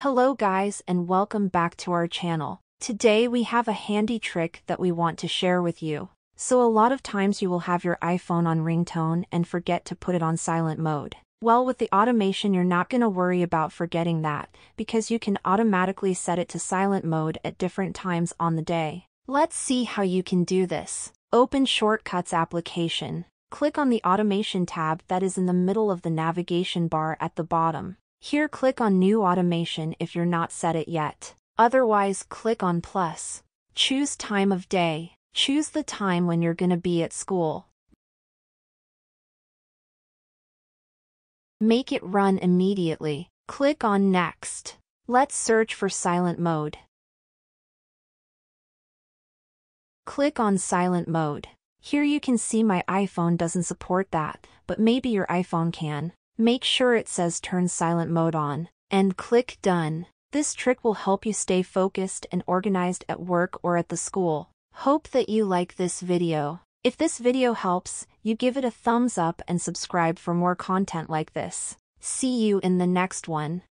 Hello guys and welcome back to our channel. Today we have a handy trick that we want to share with you. So a lot of times you will have your iPhone on ringtone and forget to put it on silent mode. Well with the automation you're not going to worry about forgetting that, because you can automatically set it to silent mode at different times on the day. Let's see how you can do this. Open Shortcuts application. Click on the Automation tab that is in the middle of the navigation bar at the bottom. Here click on New Automation if you're not set it yet. Otherwise click on Plus. Choose Time of Day. Choose the time when you're gonna be at school. Make it run immediately. Click on Next. Let's search for Silent Mode. Click on Silent Mode. Here you can see my iPhone doesn't support that, but maybe your iPhone can. Make sure it says turn silent mode on, and click done. This trick will help you stay focused and organized at work or at the school. Hope that you like this video. If this video helps, you give it a thumbs up and subscribe for more content like this. See you in the next one.